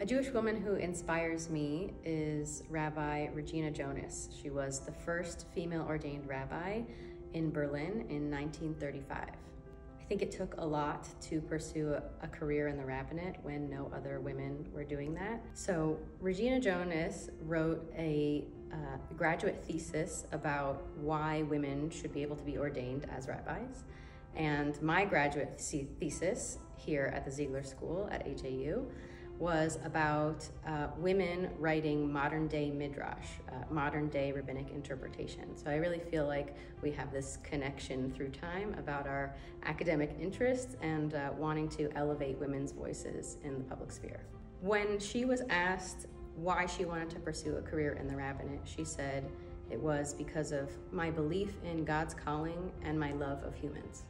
A Jewish woman who inspires me is Rabbi Regina Jonas. She was the first female ordained rabbi in Berlin in 1935. I think it took a lot to pursue a career in the rabbinate when no other women were doing that. So Regina Jonas wrote a uh, graduate thesis about why women should be able to be ordained as rabbis. And my graduate thesis here at the Ziegler School at AJU was about uh, women writing modern day midrash, uh, modern day rabbinic interpretation. So I really feel like we have this connection through time about our academic interests and uh, wanting to elevate women's voices in the public sphere. When she was asked why she wanted to pursue a career in the rabbinate, she said, it was because of my belief in God's calling and my love of humans.